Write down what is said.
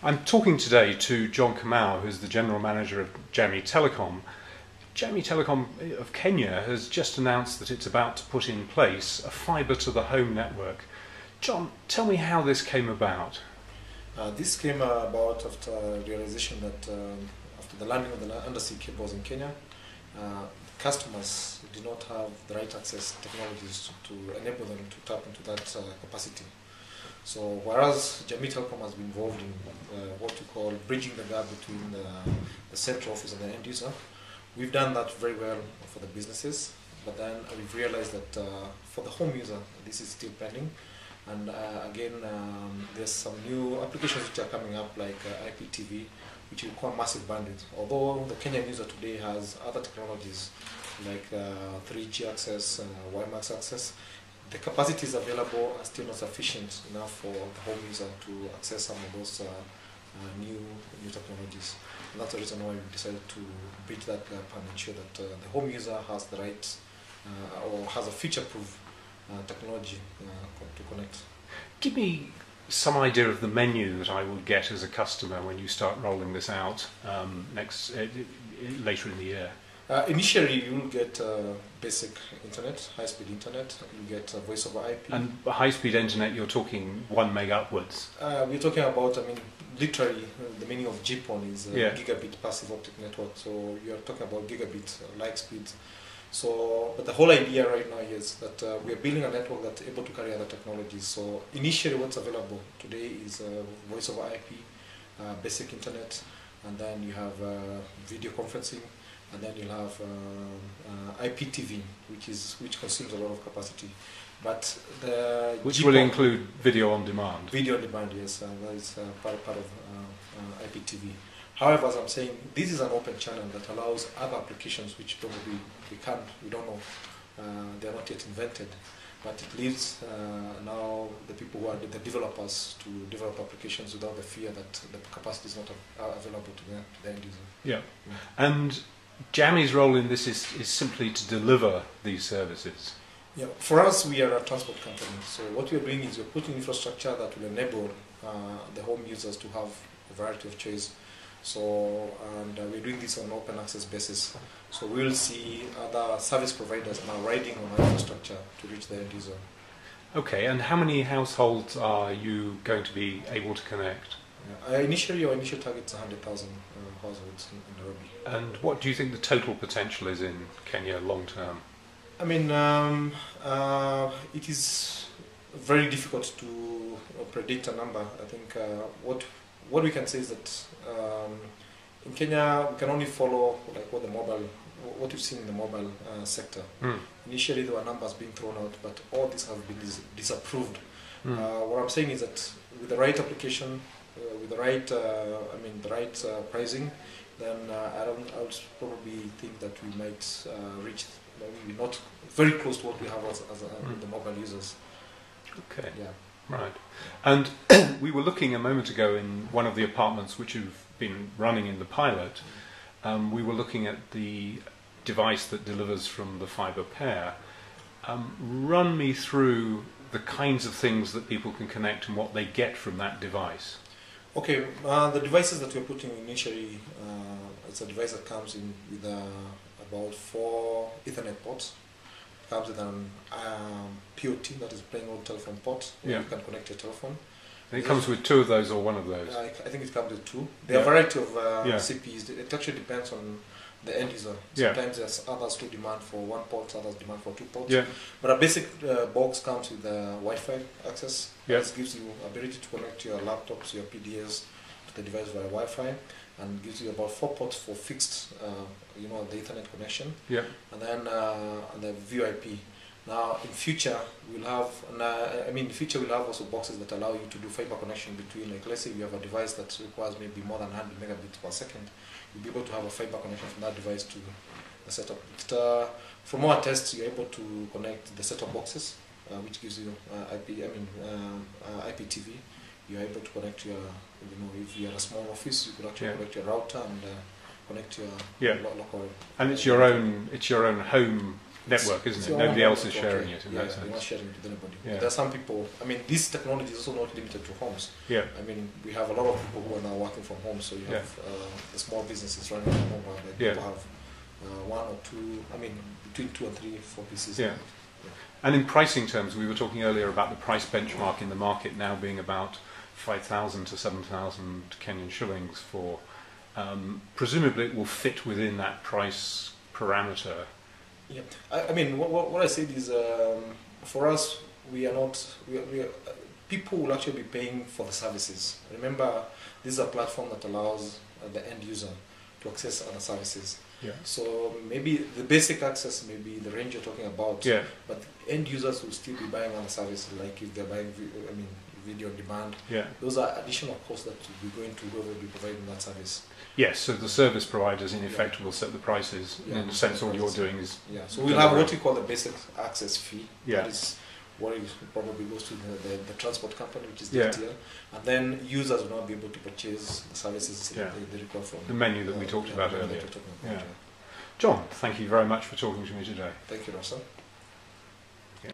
I'm talking today to John Kamau, who's the general manager of Jamii Telecom. Jamii Telecom of Kenya has just announced that it's about to put in place a fibre to the home network. John, tell me how this came about. Uh, this came about after realization that um, after the landing of the undersea cables in Kenya, uh, customers did not have the right access technologies to, to enable them to tap into that uh, capacity. So whereas Jamii Telecom has been involved in uh, what we call bridging the gap between the, the central office and the end user, we've done that very well for the businesses. But then we've realized that uh, for the home user, this is still pending. And uh, again, um, there's some new applications which are coming up like uh, IPTV, which require massive bandwidth. Although the Kenyan user today has other technologies like uh, 3G access, uh, WiMAX access, the capacities available are still not sufficient enough for the home user to access some of those uh, uh, new new technologies. And that's the reason why we decided to bridge that gap and ensure that uh, the home user has the right uh, or has a future-proof uh, technology uh, to connect. Give me some idea of the menu that I will get as a customer when you start rolling this out um, next uh, later in the year. Uh, initially, you will get uh, basic internet, high-speed internet. You get uh, voice over IP. And high-speed internet, you're talking one meg upwards. Uh, we're talking about, I mean, literally, the meaning of GPON is uh, Yeah. gigabit passive optic network. So you're talking about gigabit uh, like speeds. So, but the whole idea right now is that uh, we are building a network that's able to carry other technologies. So initially, what's available today is uh, voice over IP, uh, basic internet, and then you have uh, video conferencing, and then you'll have um, uh, IPTV, which is which consumes a lot of capacity. But the Which will include video on demand. Video on demand, yes, uh, that is uh, part, part of uh, uh, IPTV. However, as I'm saying, this is an open channel that allows other applications which probably we can't, we don't know, uh, they're not yet invented. But it leaves uh, now the people who are the developers to develop applications without the fear that the capacity is not av- available to the, to the end user. Yeah. And Jamii's role in this is, is simply to deliver these services. Yeah, for us, we are a transport company. So what we are doing is we're putting infrastructure that will enable uh, the home users to have a variety of choice. So and uh, we're doing this on an open access basis. So we will see other service providers now riding on our infrastructure to reach the end user. Okay, and how many households are you going to be able to connect? Yeah. Uh, initially, our initial target is 100,000 uh, households in, in Nairobi. And what do you think the total potential is in Kenya long term? I mean, um, uh, it is very difficult to uh, predict a number. I think uh, what what we can say is that um, in Kenya we can only follow like what the mobile what we've seen in the mobile uh, sector. Mm. Initially, there were numbers being thrown out, but all these have been dis- disapproved. Mm. Uh, what I'm saying is that with the right application, with the right, uh, I mean, the right uh, pricing, then uh, I don't, I would probably think that we might uh, reach maybe not very close to what we have as, as uh, Mm. the mobile users. Okay, Yeah. right. And we were looking a moment ago in one of the apartments which you've been running in the pilot. Um, we were looking at the device that delivers from the fibre pair. Um, run me through the kinds of things that people can connect and what they get from that device. Okay, uh, the devices that we're putting initially, uh, it's a device that comes in with uh, about four Ethernet ports. Comes with an um, POT, that is plain old telephone port, where Yeah. you can connect your telephone. And it comes with two of those or one of those. I, I think it comes with two. There are a variety of uh, Yeah. CPs. It actually depends on the end user. Yeah. Sometimes there's others who demand for one port, others demand for two ports. Yeah, But a basic uh, box comes with uh, Wi-Fi access. Yeah. This gives you ability to connect your laptops, your PDAs to the device via Wi-Fi, and gives you about four ports for fixed, uh, you know, the Ethernet connection, yeah, and then uh, and the VoIP. Now, in future, we'll have, uh, I mean, in future, we'll have also boxes that allow you to do fiber connection between. Like, let's say you have a device that requires maybe more than 100 megabits per second, you'll be able to have a fiber connection from that device to the setup. It, uh, from our tests, you're able to connect the set-top boxes, uh, which gives you uh, IP. I mean, um, uh, IPTV. You're able to connect your. You know, if you're a small office, you could actually Yeah. connect your router and uh, connect your Yeah. lo- local. and it's your own it's your own home network, isn't it? Nobody else is sharing it in yeah, that You're not sharing it with anybody. Yeah. There are some people. I mean, this technology is also not limited to homes. Yeah, I mean, we have a lot of people who are now working from home. So you Yeah. have uh, the small businesses running from home, where like Yeah. people have uh, one or two. I mean, between two and three, four pieces. Yeah. and in pricing terms, we were talking earlier about the price benchmark in the market now being about 5,000 to 7,000 Kenyan shillings for. Um, presumably, it will fit within that price parameter. Yeah, I, I mean, what, what, I said is, um, for us, we are not. We are, we are, uh, people will actually be paying for the services. Remember, this is a platform that allows uh, the end user to access other services. Yeah. So maybe the basic access may be the range you're talking about. Yeah. But end users will still be buying other services, like if they're buying, I mean, video on demand. Yeah. Those are additional costs that will be going to whoever will be providing that service. Yes. So the service providers, in effect, will set the prices. Yeah. In a sense, all you're doing is Yeah. So we'll have what we call the basic access fee. Yeah. That is what is probably goes to the, the, the transport company, which is Yeah. DTL. And then users will not be able to purchase the services Yeah. they, they require from the menu that we uh, talked yeah, about earlier. talking about, Yeah. John, thank you very much for talking to me today. Thank you, Russell.